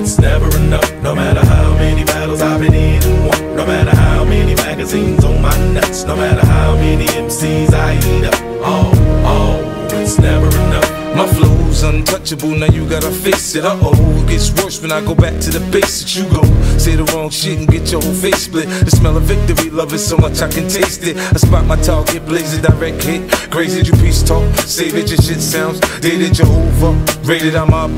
it's never enough. No matter how many battles I've been in and won. No matter how many magazines on my nuts. No matter how many MCs I eat up. Oh, oh, it's never enough. My flow's untouchable, now you gotta face it. Uh oh, it gets worse when I go back to the basics. You go say the wrong shit and get your whole face split. The smell of victory, love it so much I can taste it. I spot my target, blaze it, direct hit. Crazy, you peace talk, save it, your shit sounds dated Jehovah. Rated, I'm up,